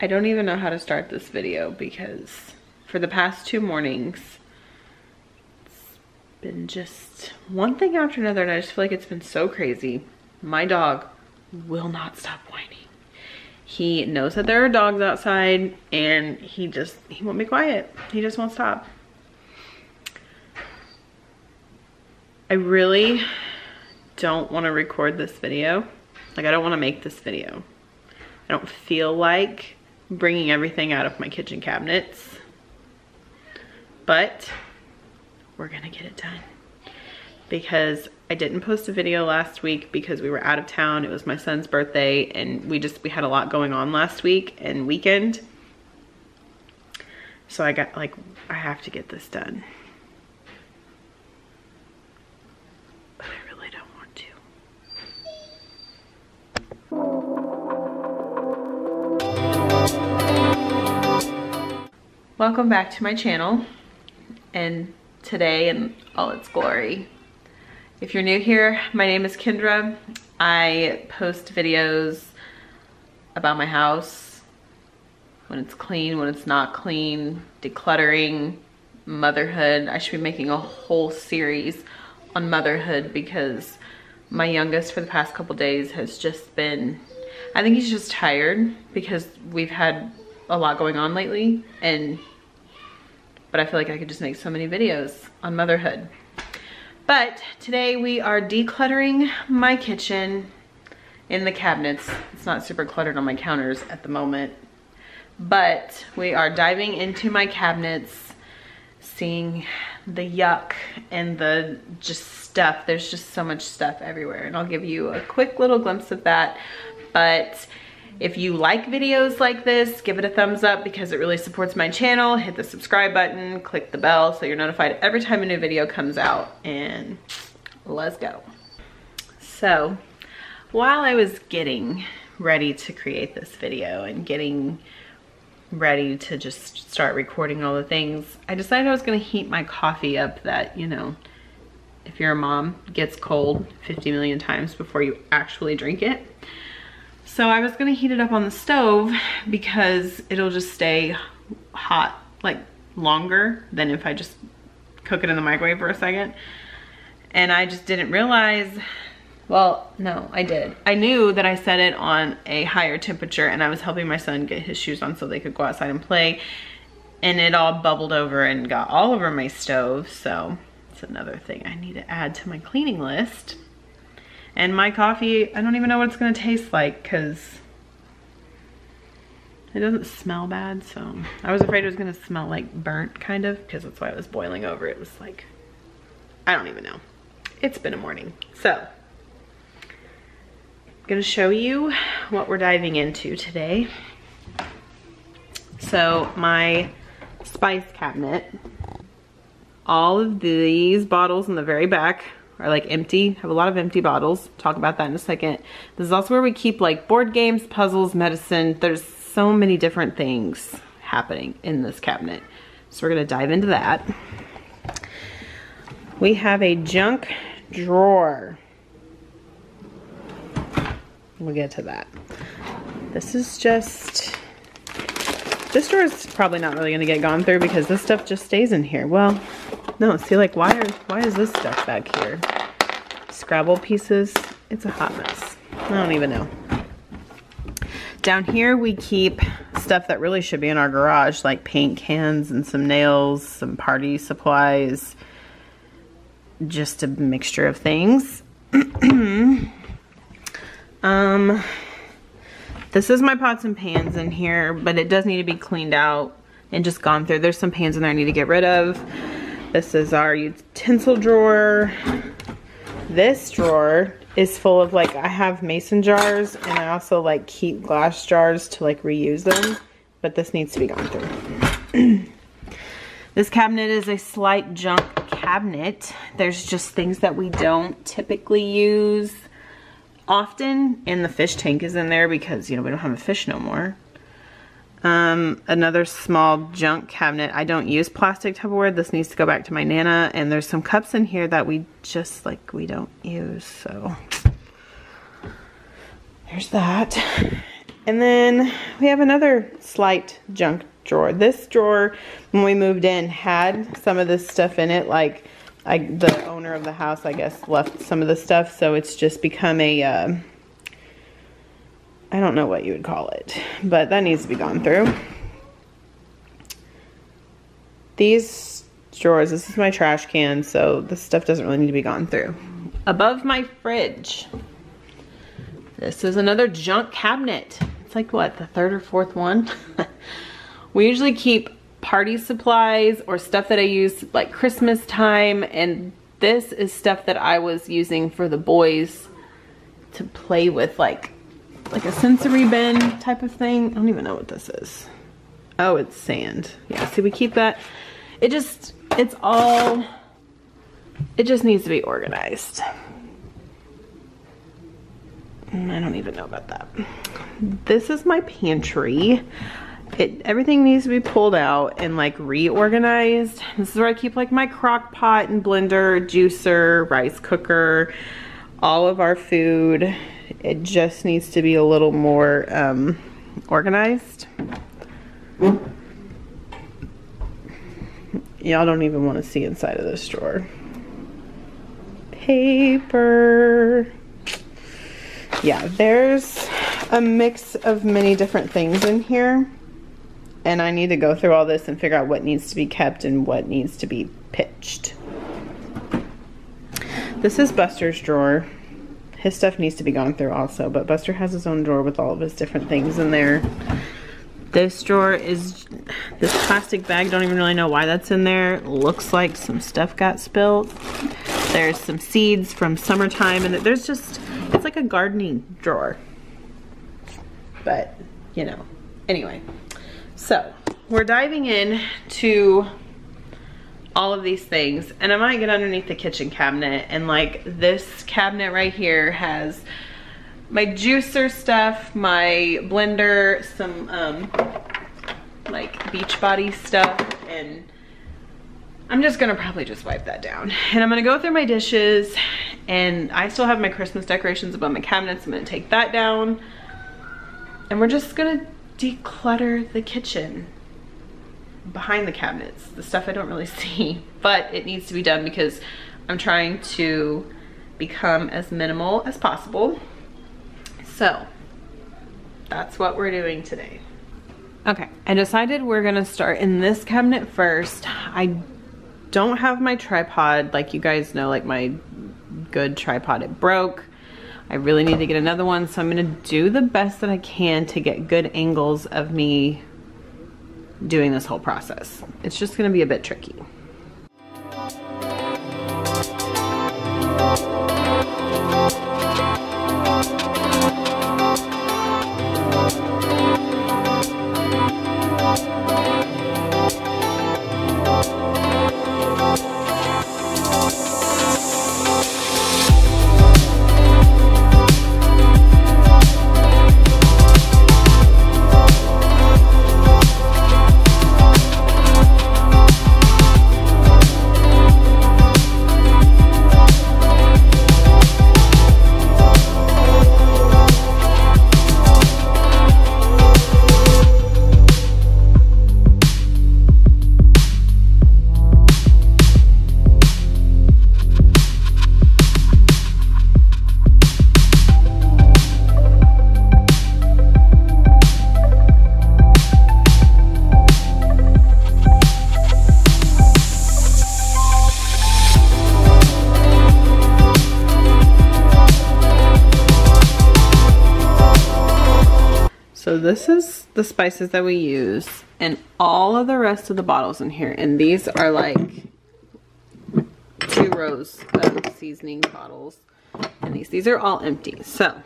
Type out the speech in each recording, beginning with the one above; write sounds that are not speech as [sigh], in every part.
I don't even know how to start this video because for the past two mornings, it's been just one thing after another and I just feel like it's been so crazy. My dog will not stop whining. He knows that there are dogs outside and he just, he won't be quiet. He just won't stop. I really don't want to record this video. Like I don't want to make this video. I don't feel like bringing everything out of my kitchen cabinets. But we're gonna get it done. Because I didn't post a video last week because we were out of town. It was my son's birthday and we just, we had a lot going on last week and weekend. So I got like, I have to get this done. Welcome back to my channel and today in all its glory. If you're new here, my name is Kendra. I post videos about my house, when it's clean, when it's not clean, decluttering, motherhood. I should be making a whole series on motherhood because my youngest for the past couple days has just been, I think he's just tired because we've had a lot going on lately and but I feel like I could just make so many videos on motherhood. But today we are decluttering my kitchen in the cabinets. It's not super cluttered on my counters at the moment, but we are diving into my cabinets, seeing the yuck and the just stuff. There's just so much stuff everywhere and I'll give you a quick little glimpse of that. But if you like videos like this, give it a thumbs up because it really supports my channel. Hit the subscribe button, click the bell so you're notified every time a new video comes out and let's go. So while I was getting ready to create this video and getting ready to just start recording all the things, I decided I was gonna heat my coffee up that, you know, if you're a mom, gets cold 50 million times before you actually drink it. So I was gonna heat it up on the stove because it'll just stay hot like longer than if I just cook it in the microwave for a second. And I just didn't realize, well, no, I did. I knew that I set it on a higher temperature and I was helping my son get his shoes on so they could go outside and play. And it all bubbled over and got all over my stove. So it's another thing I need to add to my cleaning list. And my coffee, I don't even know what it's gonna taste like because it doesn't smell bad. So I was afraid it was gonna smell like burnt kind of because that's why it was boiling over. It was like, I don't even know. It's been a morning. So I'm gonna show you what we're diving into today. So my spice cabinet, all of these bottles in the very back are like empty, have a lot of empty bottles. Talk about that in a second. This is also where we keep like board games, puzzles, medicine. There's so many different things happening in this cabinet. So we're gonna dive into that. We have a junk drawer. We'll get to that. This is just, this drawer is probably not really gonna get gone through because this stuff just stays in here. Well, no, see like why are why is this stuff back here? Scrabble pieces. It's a hot mess. I don't even know. Down here we keep stuff that really should be in our garage like paint cans and some nails, some party supplies, just a mixture of things. [clears throat] um this is my pots and pans in here, but it does need to be cleaned out and just gone through. There's some pans in there I need to get rid of. This is our utensil drawer. This drawer is full of like, I have mason jars and I also like keep glass jars to like reuse them, but this needs to be gone through. [clears throat] this cabinet is a slight junk cabinet. There's just things that we don't typically use often and the fish tank is in there because, you know, we don't have a fish no more. Um, another small junk cabinet. I don't use plastic Tupperware. This needs to go back to my Nana. And there's some cups in here that we just like, we don't use. So there's that. And then we have another slight junk drawer. This drawer, when we moved in, had some of this stuff in it. Like, I, the owner of the house, I guess, left some of the stuff. So it's just become a, uh, I don't know what you would call it. But that needs to be gone through. These drawers, this is my trash can. So this stuff doesn't really need to be gone through. Above my fridge. This is another junk cabinet. It's like what, the third or fourth one? [laughs] we usually keep party supplies or stuff that I use like Christmas time and this is stuff that I was using for the boys to play with like like a sensory bin type of thing. I don't even know what this is. Oh, it's sand. Yeah, see we keep that. It just, it's all, it just needs to be organized. Mm, I don't even know about that. This is my pantry. It, everything needs to be pulled out and like reorganized. This is where I keep like my crock pot and blender, juicer, rice cooker, all of our food. It just needs to be a little more um, organized. Y'all don't even want to see inside of this drawer. Paper yeah, there's a mix of many different things in here. And I need to go through all this and figure out what needs to be kept and what needs to be pitched. This is Buster's drawer. His stuff needs to be gone through also, but Buster has his own drawer with all of his different things in there. This drawer is, this plastic bag, don't even really know why that's in there. Looks like some stuff got spilled. There's some seeds from summertime and there's just, it's like a gardening drawer. But, you know, anyway. So, we're diving in to all of these things and I might get underneath the kitchen cabinet and like this cabinet right here has my juicer stuff, my blender, some um, like Beachbody stuff and I'm just gonna probably just wipe that down. And I'm gonna go through my dishes and I still have my Christmas decorations above my cabinets. I'm gonna take that down and we're just gonna declutter the kitchen behind the cabinets, the stuff I don't really [laughs] see, but it needs to be done because I'm trying to become as minimal as possible. So that's what we're doing today. Okay, I decided we're gonna start in this cabinet first. I don't have my tripod like you guys know like my good tripod it broke I really need to get another one so I'm gonna do the best that I can to get good angles of me doing this whole process. It's just gonna be a bit tricky this is the spices that we use and all of the rest of the bottles in here. And these are like two rows of seasoning bottles. And these, these are all empty. So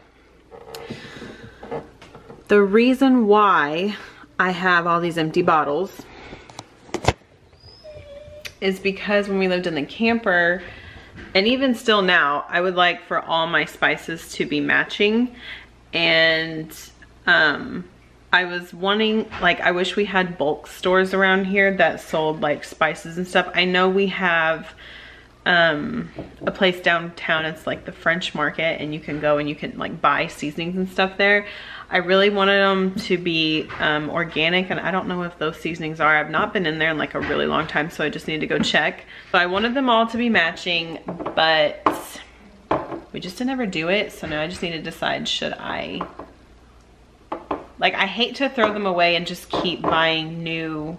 the reason why I have all these empty bottles is because when we lived in the camper, and even still now, I would like for all my spices to be matching. And um, I was wanting, like, I wish we had bulk stores around here that sold like spices and stuff. I know we have um, a place downtown. It's like the French market and you can go and you can like buy seasonings and stuff there. I really wanted them to be um, organic and I don't know if those seasonings are. I've not been in there in like a really long time so I just need to go check. But I wanted them all to be matching but we just didn't ever do it. So now I just need to decide should I, like I hate to throw them away and just keep buying new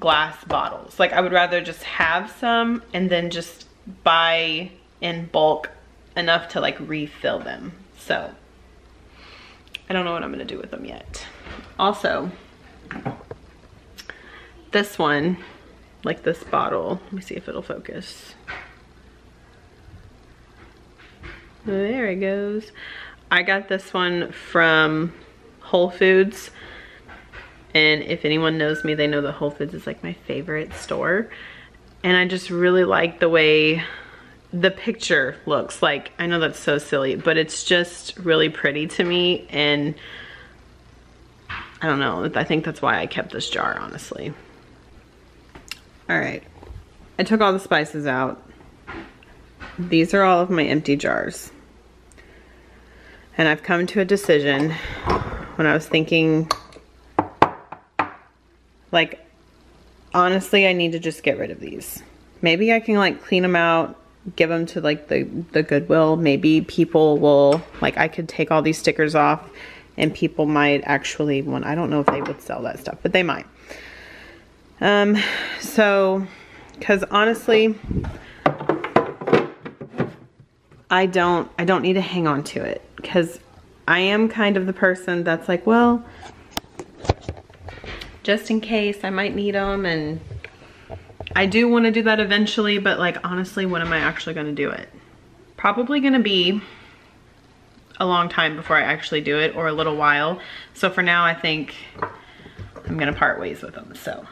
glass bottles. Like I would rather just have some and then just buy in bulk enough to like refill them. So I don't know what I'm gonna do with them yet. Also, this one, like this bottle, let me see if it'll focus. There it goes. I got this one from Whole Foods. And if anyone knows me, they know that Whole Foods is like my favorite store. And I just really like the way the picture looks like. I know that's so silly, but it's just really pretty to me. And I don't know, I think that's why I kept this jar, honestly. All right, I took all the spices out. These are all of my empty jars. And I've come to a decision when I was thinking, like, honestly, I need to just get rid of these. Maybe I can like clean them out give them to like the, the Goodwill. Maybe people will, like I could take all these stickers off and people might actually want, I don't know if they would sell that stuff, but they might. Um, so, cause honestly, I don't, I don't need to hang on to it because I am kind of the person that's like, well, just in case I might need them and I do want to do that eventually, but like honestly, when am I actually going to do it? Probably going to be a long time before I actually do it or a little while. So for now, I think I'm going to part ways with them. So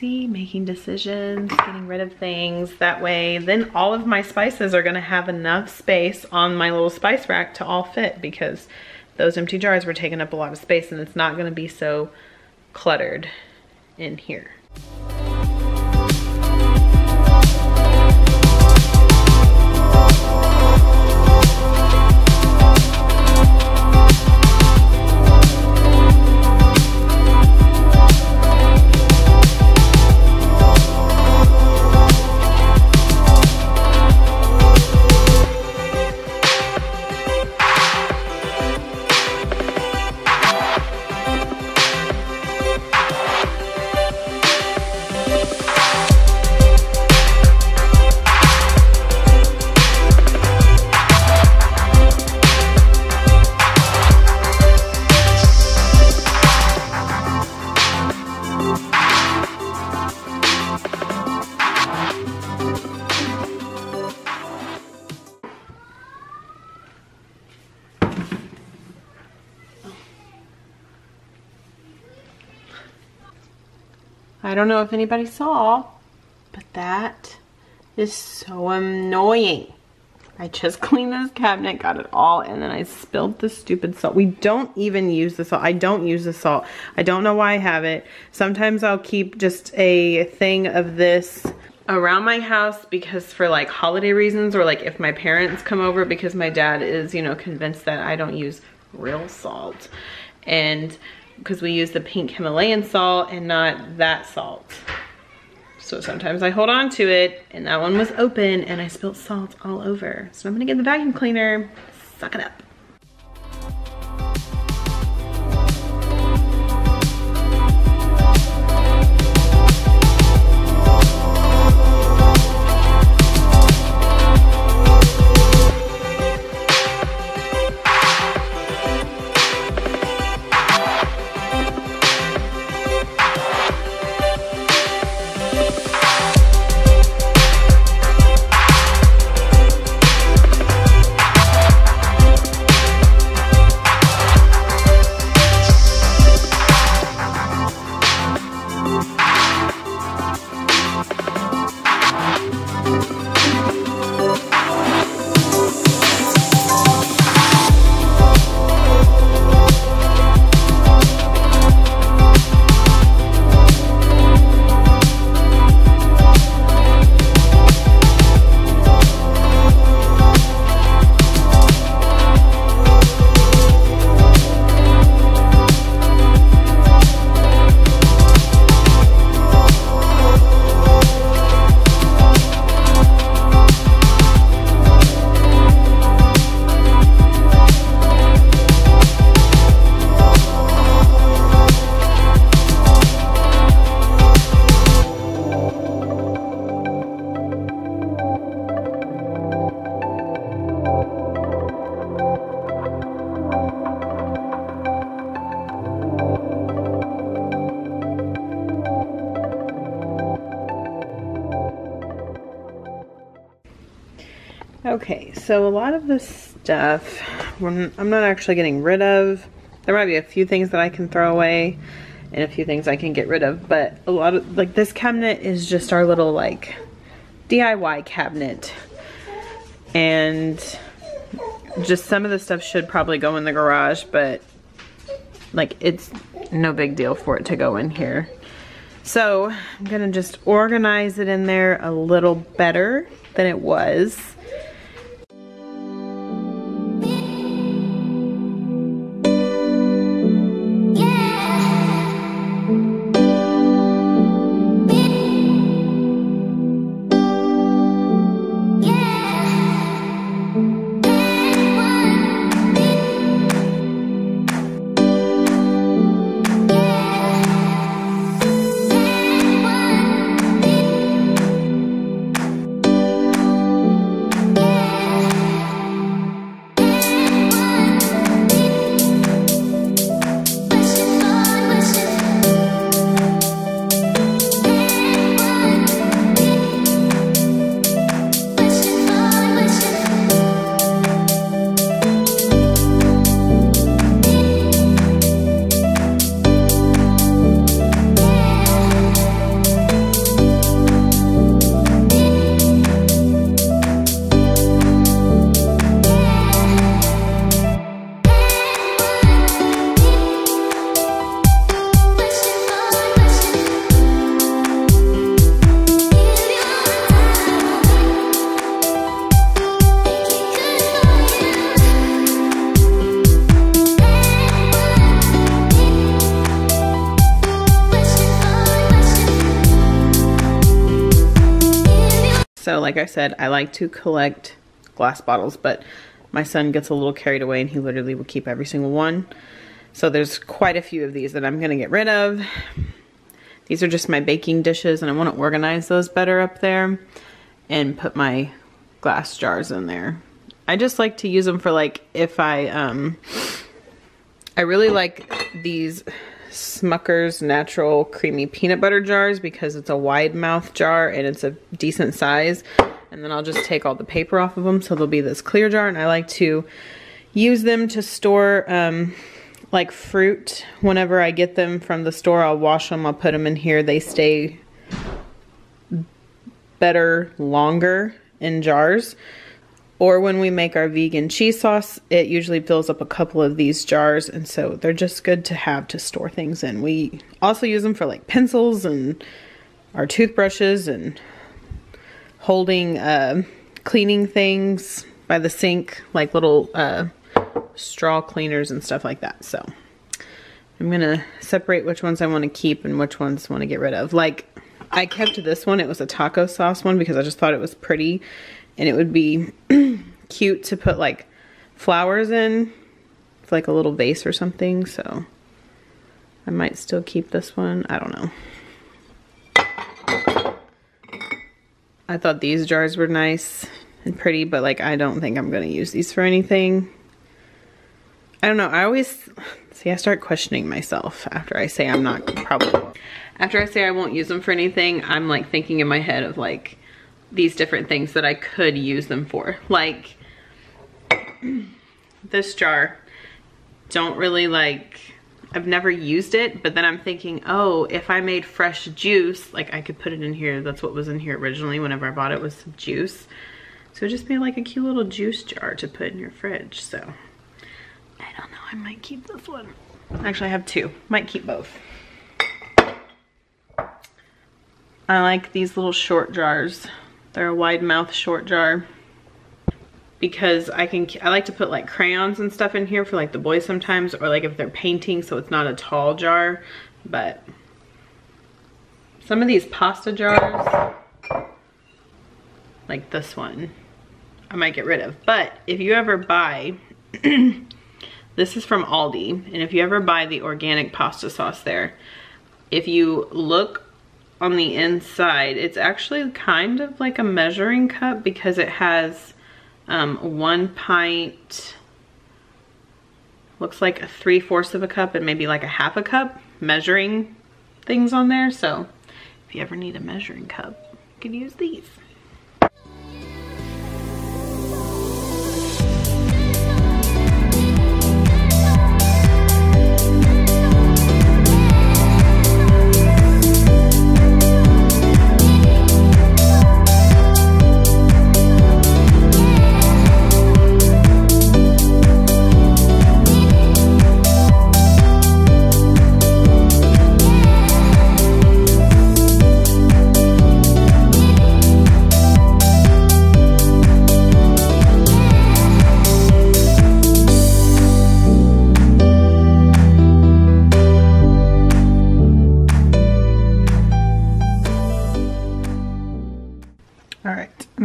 see, making decisions, getting rid of things that way. Then all of my spices are going to have enough space on my little spice rack to all fit because those empty jars were taking up a lot of space and it's not going to be so cluttered in here. Don't know if anybody saw, but that is so annoying. I just [laughs] cleaned this cabinet, got it all, and then I spilled the stupid salt. We don't even use the salt. I don't use the salt. I don't know why I have it. Sometimes I'll keep just a thing of this around my house because for like holiday reasons or like if my parents come over because my dad is, you know, convinced that I don't use real salt. And because we use the pink Himalayan salt and not that salt. So sometimes I hold on to it and that one was open and I spilled salt all over. So I'm gonna get the vacuum cleaner, suck it up. Okay, so a lot of this stuff I'm not actually getting rid of. There might be a few things that I can throw away and a few things I can get rid of, but a lot of, like this cabinet is just our little like DIY cabinet. And just some of the stuff should probably go in the garage, but like it's no big deal for it to go in here. So I'm gonna just organize it in there a little better than it was. So like I said, I like to collect glass bottles, but my son gets a little carried away and he literally will keep every single one. So there's quite a few of these that I'm gonna get rid of. These are just my baking dishes and I wanna organize those better up there and put my glass jars in there. I just like to use them for like if I, um, I really like these Smucker's Natural Creamy Peanut Butter jars because it's a wide mouth jar and it's a decent size. And then I'll just take all the paper off of them so they'll be this clear jar. And I like to use them to store um, like fruit. Whenever I get them from the store, I'll wash them, I'll put them in here. They stay better longer in jars. Or when we make our vegan cheese sauce, it usually fills up a couple of these jars. And so they're just good to have to store things in. We also use them for like pencils and our toothbrushes and holding, uh, cleaning things by the sink, like little uh, straw cleaners and stuff like that. So I'm going to separate which ones I want to keep and which ones I want to get rid of. Like I kept this one. It was a taco sauce one because I just thought it was pretty and it would be [clears throat] cute to put like flowers in like a little vase or something so I might still keep this one. I don't know. I thought these jars were nice and pretty but like I don't think I'm gonna use these for anything. I don't know. I always see I start questioning myself after I say I'm not probably after I say I won't use them for anything I'm like thinking in my head of like these different things that I could use them for. Like [clears throat] this jar, don't really like, I've never used it, but then I'm thinking, oh, if I made fresh juice, like I could put it in here. That's what was in here originally whenever I bought it was some juice. So just be like a cute little juice jar to put in your fridge. So I don't know, I might keep this one. Actually, I have two, might keep both. I like these little short jars. They're a wide mouth short jar because I can, I like to put like crayons and stuff in here for like the boys sometimes or like if they're painting so it's not a tall jar, but some of these pasta jars, like this one, I might get rid of. But if you ever buy, [clears throat] this is from Aldi, and if you ever buy the organic pasta sauce there, if you look on the inside, it's actually kind of like a measuring cup because it has um, one pint, looks like a three-fourths of a cup and maybe like a half a cup measuring things on there. So if you ever need a measuring cup, you can use these.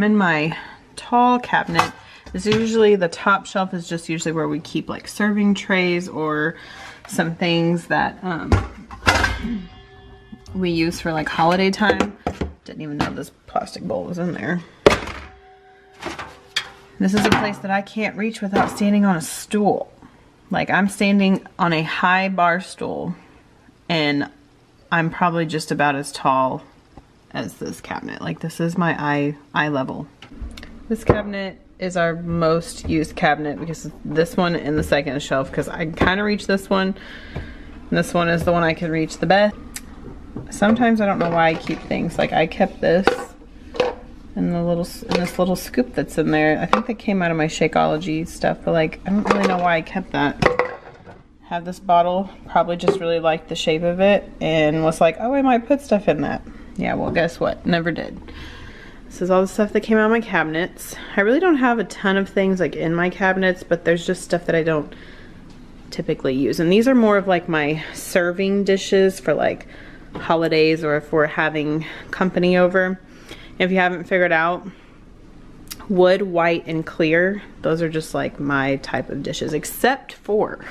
In my tall cabinet. Is usually, the top shelf is just usually where we keep like serving trays or some things that um, we use for like holiday time. Didn't even know this plastic bowl was in there. This is a place that I can't reach without standing on a stool. Like I'm standing on a high bar stool and I'm probably just about as tall as this cabinet. Like this is my eye, eye level. This cabinet is our most used cabinet because this one and the second shelf because I kind of reach this one. And this one is the one I can reach the best. Sometimes I don't know why I keep things. Like I kept this and the little and this little scoop that's in there. I think that came out of my Shakeology stuff, but like I don't really know why I kept that. Have this bottle, probably just really liked the shape of it and was like, oh, I might put stuff in that. Yeah, well, guess what? Never did. This is all the stuff that came out of my cabinets. I really don't have a ton of things like in my cabinets, but there's just stuff that I don't typically use. And these are more of like my serving dishes for like holidays or if we're having company over. If you haven't figured out, wood, white, and clear, those are just like my type of dishes, except for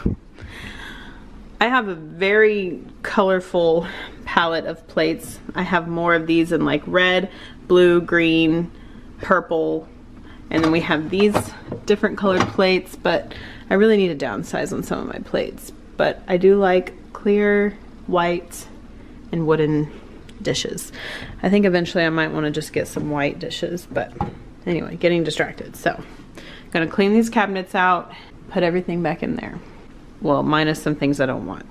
I have a very colorful palette of plates. I have more of these in like red, blue, green, purple, and then we have these different colored plates, but I really need to downsize on some of my plates. But I do like clear, white, and wooden dishes. I think eventually I might want to just get some white dishes, but anyway, getting distracted. So I'm gonna clean these cabinets out, put everything back in there. Well, minus some things I don't want.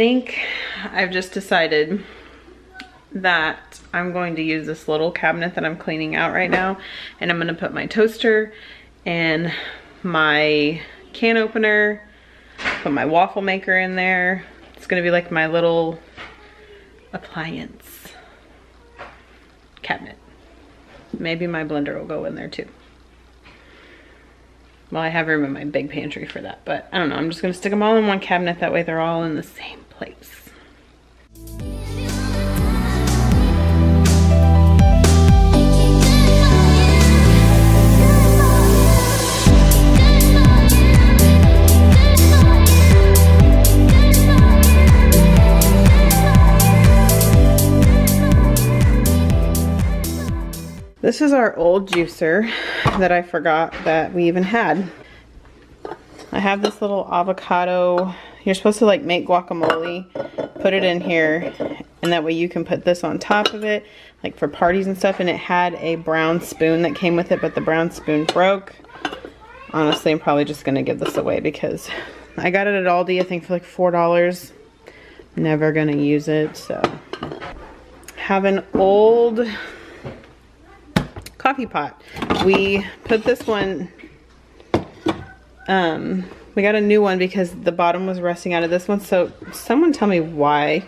Think I've just decided that I'm going to use this little cabinet that I'm cleaning out right now and I'm gonna put my toaster and my can opener, put my waffle maker in there. It's gonna be like my little appliance cabinet. Maybe my blender will go in there too. Well, I have room in my big pantry for that, but I don't know. I'm just gonna stick them all in one cabinet. That way they're all in the same place. This is our old juicer that I forgot that we even had. I have this little avocado. You're supposed to like make guacamole, put it in here, and that way you can put this on top of it, like for parties and stuff. And it had a brown spoon that came with it, but the brown spoon broke. Honestly, I'm probably just gonna give this away because I got it at Aldi, I think for like $4. Never gonna use it, so. Have an old coffee pot. We put this one, um, we got a new one because the bottom was rusting out of this one. So someone tell me why,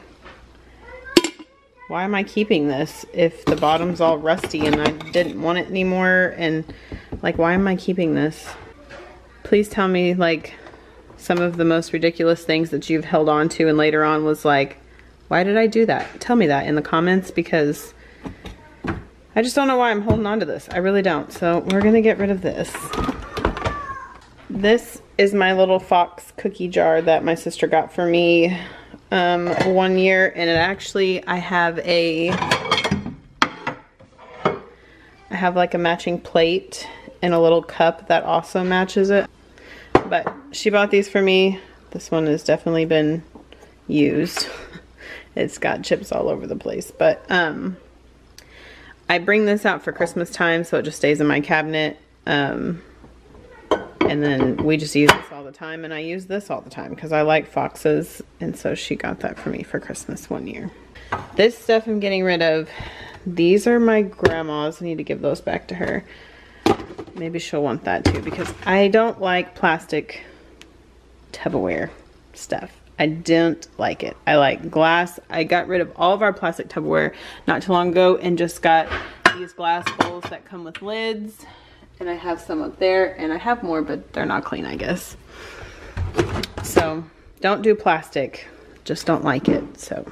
why am I keeping this if the bottom's all rusty and I didn't want it anymore? And like, why am I keeping this? Please tell me like some of the most ridiculous things that you've held on to and later on was like, why did I do that? Tell me that in the comments because I just don't know why I'm holding on to this. I really don't. So we're going to get rid of this. This is my little Fox cookie jar that my sister got for me um, one year. And it actually, I have a, I have like a matching plate and a little cup that also matches it. But she bought these for me. This one has definitely been used. [laughs] it's got chips all over the place. But, um, I bring this out for Christmas time so it just stays in my cabinet. Um, and then we just use this all the time and I use this all the time because I like foxes. And so she got that for me for Christmas one year. This stuff I'm getting rid of. These are my grandma's. I need to give those back to her. Maybe she'll want that too because I don't like plastic Tupperware stuff. I don't like it. I like glass. I got rid of all of our plastic Tupperware not too long ago and just got these glass bowls that come with lids. And I have some up there and I have more, but they're not clean, I guess. So don't do plastic. Just don't like it. So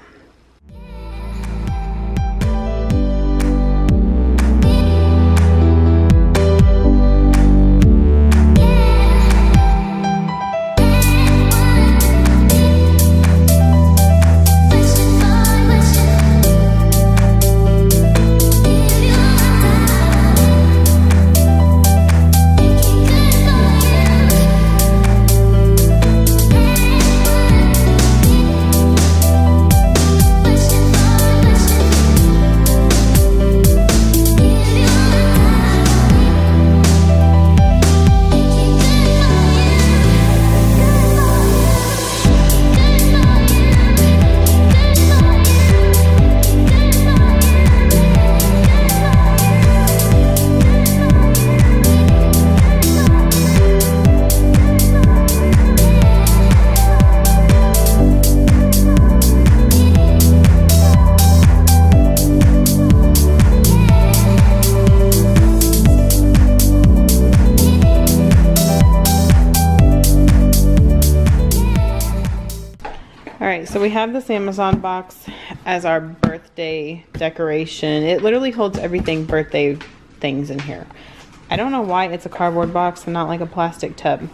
have this Amazon box as our birthday decoration. It literally holds everything birthday things in here. I don't know why it's a cardboard box and not like a plastic tub.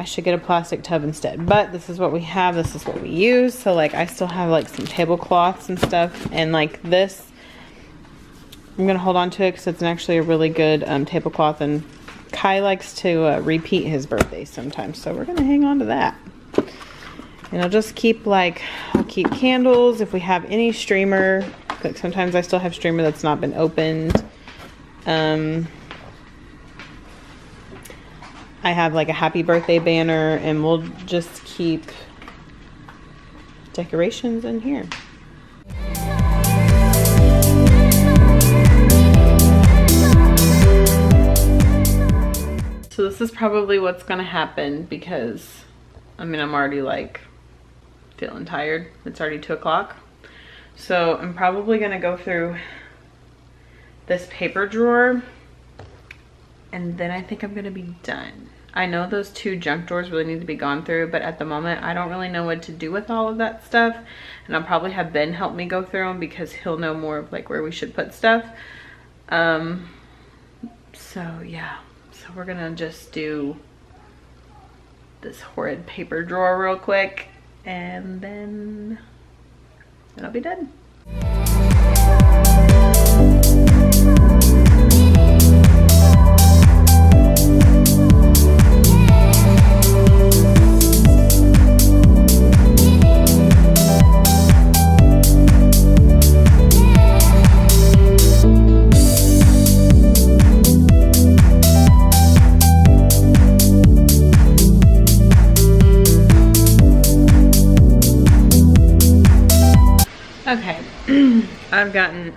I should get a plastic tub instead. But this is what we have. This is what we use. So like I still have like some tablecloths and stuff. And like this, I'm going to hold on to it because it's actually a really good um, tablecloth. And Kai likes to uh, repeat his birthday sometimes. So we're going to hang on to that. And I'll just keep like, I'll keep candles if we have any streamer. Like sometimes I still have streamer that's not been opened. Um, I have like a happy birthday banner and we'll just keep decorations in here. So this is probably what's gonna happen because I mean I'm already like feeling tired. It's already two o'clock. So I'm probably gonna go through this paper drawer and then I think I'm gonna be done. I know those two junk drawers really need to be gone through, but at the moment I don't really know what to do with all of that stuff. And I'll probably have Ben help me go through them because he'll know more of like where we should put stuff. Um, so yeah, so we're gonna just do this horrid paper drawer real quick and then I'll be done.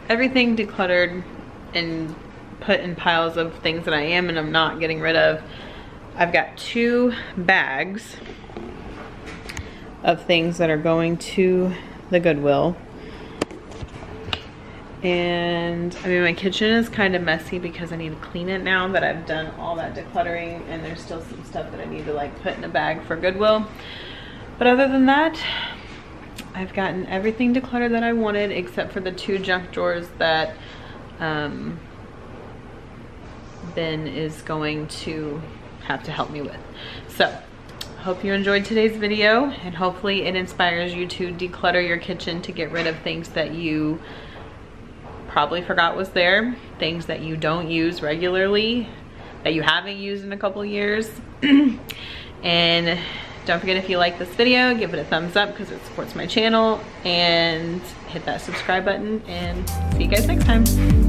Everything decluttered and put in piles of things that I am and I'm not getting rid of. I've got two bags of things that are going to the Goodwill. And I mean, my kitchen is kind of messy because I need to clean it now that I've done all that decluttering and there's still some stuff that I need to like put in a bag for Goodwill. But other than that, I've gotten everything decluttered that I wanted except for the two junk drawers that um, Ben is going to have to help me with. So, hope you enjoyed today's video and hopefully it inspires you to declutter your kitchen to get rid of things that you probably forgot was there, things that you don't use regularly, that you haven't used in a couple years. [clears throat] and don't forget if you like this video, give it a thumbs up because it supports my channel and hit that subscribe button and see you guys next time.